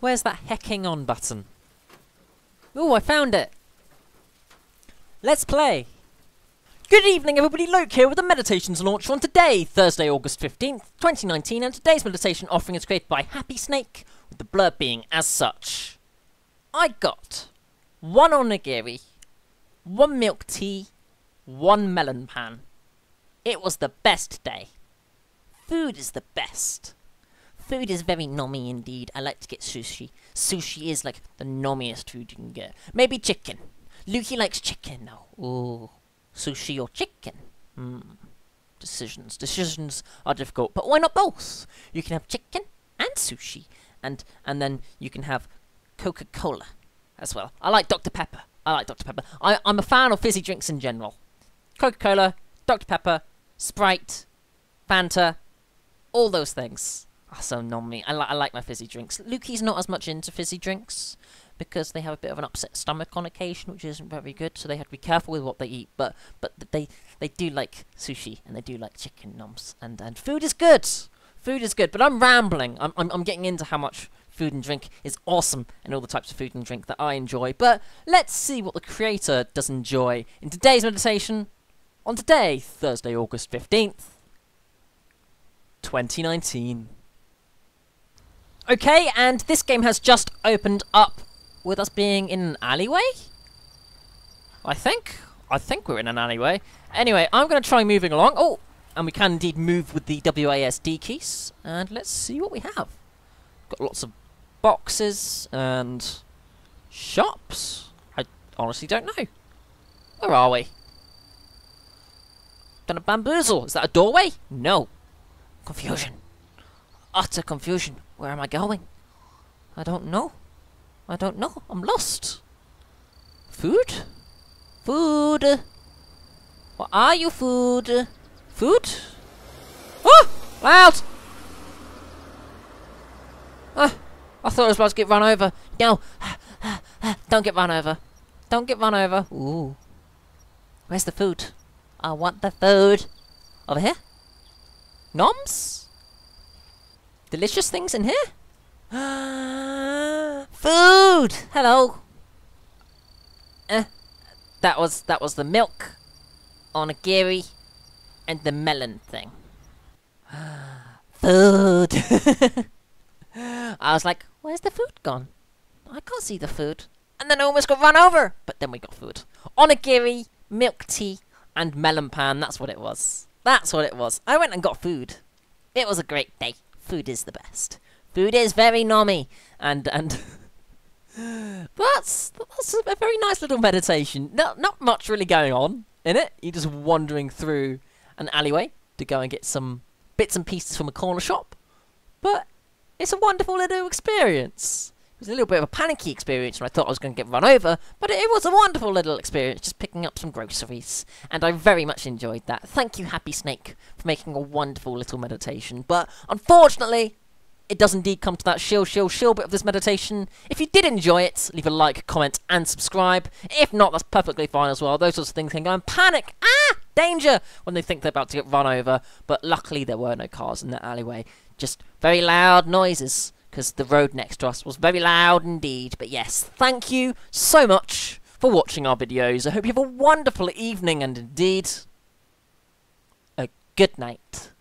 Where's that hecking on button? Oh, I found it! Let's play! Good evening, everybody. Luke here with the Meditations launcher on today, Thursday, August 15th, 2019, and today's meditation offering is created by Happy Snake, with the blurb being as such. I got one onigiri, one milk tea, one melon pan. It was the best day. Food is the best. Food is very nommy indeed. I like to get sushi. Sushi is like the nommiest food you can get. Maybe chicken. Lukey likes chicken though. Ooh. Sushi or chicken? Hmm. Decisions. Decisions are difficult, but why not both? You can have chicken and sushi, and and then you can have Coca-Cola as well. I like Dr. Pepper. I like Dr. Pepper. I, I'm a fan of fizzy drinks in general. Coca-Cola, Dr. Pepper, Sprite, Fanta, all those things. Are so me. I, li- I like my fizzy drinks. Lukey's not as much into fizzy drinks because they have a bit of an upset stomach on occasion, which isn't very good. So they have to be careful with what they eat. But but they they do like sushi and they do like chicken noms and and food is good. Food is good. But I'm rambling. I'm I'm, I'm getting into how much food and drink is awesome and all the types of food and drink that I enjoy. But let's see what the creator does enjoy in today's meditation on today, Thursday, August 15th, 2019. Okay, and this game has just opened up with us being in an alleyway? I think. I think we're in an alleyway. Anyway, I'm going to try moving along. Oh, and we can indeed move with the WASD keys. And let's see what we have. Got lots of boxes and shops. I honestly don't know. Where are we? Done a bamboozle. Is that a doorway? No. Confusion. Utter confusion. Where am I going? I don't know. I don't know. I'm lost. Food? Food. What are you, food? Food? Oh! Loud! Ah, I thought I was about to get run over. No. Don't get run over. Don't get run over. Ooh. Where's the food? I want the food. Over here? Noms? Delicious things in here? Food! Hello. Eh. That was that was the milk onigiri and the melon thing. food. I was like, where's the food gone? I can't see the food. And then I almost got run over. But then we got food. Onigiri, milk tea, and melon pan. That's what it was. That's what it was. I went and got food. It was a great day. Food is the best. Food is very nommy. And, and... that's, that's a very nice little meditation. Not, not much really going on in it. You're just wandering through an alleyway to go and get some bits and pieces from a corner shop. But it's a wonderful little experience. It was a little bit of a panicky experience when I thought I was going to get run over, but it was a wonderful little experience just picking up some groceries. And I very much enjoyed that. Thank you, Happy Snake, for making a wonderful little meditation. But unfortunately, it does indeed come to that shill, shill, shill bit of this meditation. If you did enjoy it, leave a like, comment, and subscribe. If not, that's perfectly fine as well. Those sorts of things can go and panic. Ah! Danger! When they think they're about to get run over. But luckily, there were no cars in that alleyway. Just very loud noises because the road next to us was very loud indeed. But yes, thank you so much for watching our videos. I hope you have a wonderful evening and indeed a good night.